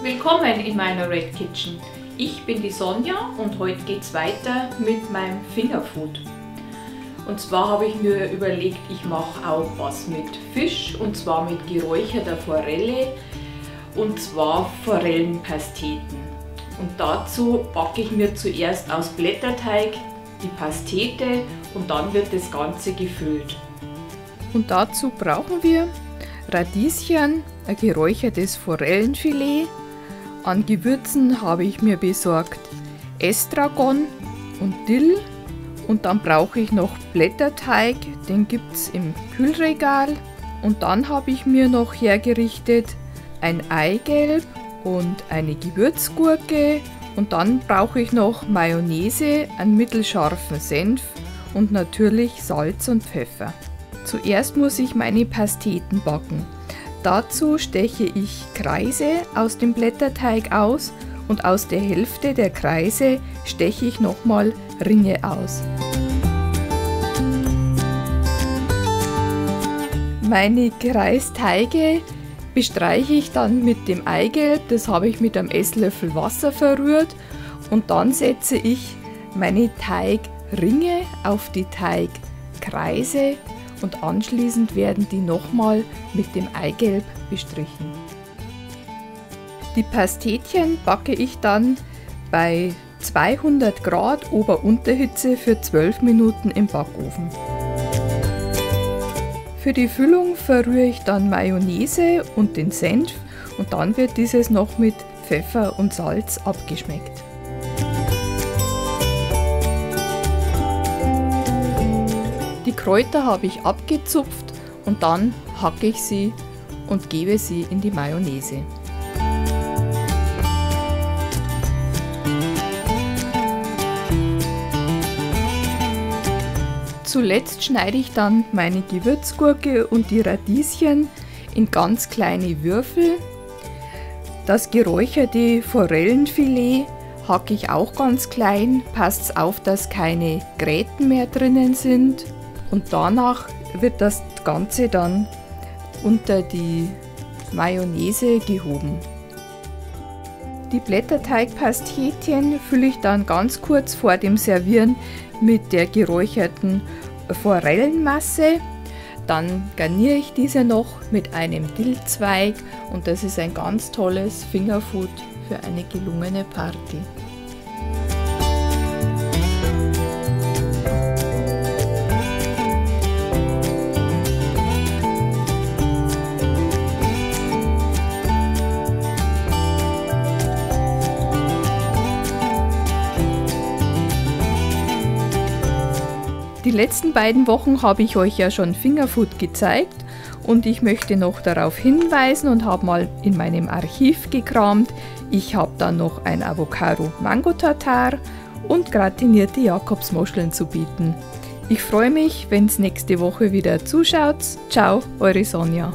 Willkommen in meiner Red Kitchen. Ich bin die Sonja und heute geht es weiter mit meinem Fingerfood. Und zwar habe ich mir überlegt, ich mache auch was mit Fisch und zwar mit geräucherter Forelle und zwar Forellenpasteten. Und dazu backe ich mir zuerst aus Blätterteig die Pastete und dann wird das Ganze gefüllt. Und dazu brauchen wir Radieschen, ein geräuchertes Forellenfilet. An Gewürzen habe ich mir besorgt Estragon und Dill. Und dann brauche ich noch Blätterteig, den gibt es im Kühlregal. Und dann habe ich mir noch hergerichtet ein Eigelb und eine Gewürzgurke. Und dann brauche ich noch Mayonnaise, einen mittelscharfen Senf und natürlich Salz und Pfeffer. Zuerst muss ich meine Pasteten backen. Dazu steche ich Kreise aus dem Blätterteig aus und aus der Hälfte der Kreise steche ich nochmal Ringe aus. Meine Kreisteige bestreiche ich dann mit dem Eigelb, das habe ich mit einem Esslöffel Wasser verrührt und dann setze ich meine Teigringe auf die Teigkreise und anschließend werden die nochmal mit dem Eigelb bestrichen. Die Pastetchen backe ich dann bei 200 Grad Ober-Unterhitze für 12 Minuten im Backofen. Für die Füllung verrühre ich dann Mayonnaise und den Senf und dann wird dieses noch mit Pfeffer und Salz abgeschmeckt. Die Kräuter habe ich abgezupft und dann hacke ich sie und gebe sie in die Mayonnaise. Zuletzt schneide ich dann meine Gewürzgurke und die Radieschen in ganz kleine Würfel. Das geräucherte Forellenfilet hacke ich auch ganz klein. Passt auf, dass keine Gräten mehr drinnen sind und danach wird das Ganze dann unter die Mayonnaise gehoben. Die Blätterteigpastetchen fülle ich dann ganz kurz vor dem Servieren mit der geräucherten Forellenmasse. Dann garniere ich diese noch mit einem Dillzweig und das ist ein ganz tolles Fingerfood für eine gelungene Party. Die letzten beiden Wochen habe ich euch ja schon Fingerfood gezeigt und ich möchte noch darauf hinweisen und habe mal in meinem Archiv gekramt. Ich habe dann noch ein Avocado Mango Tartar und gratinierte Jakobsmuscheln zu bieten. Ich freue mich, wenn es nächste Woche wieder zuschaut. Ciao, eure Sonja.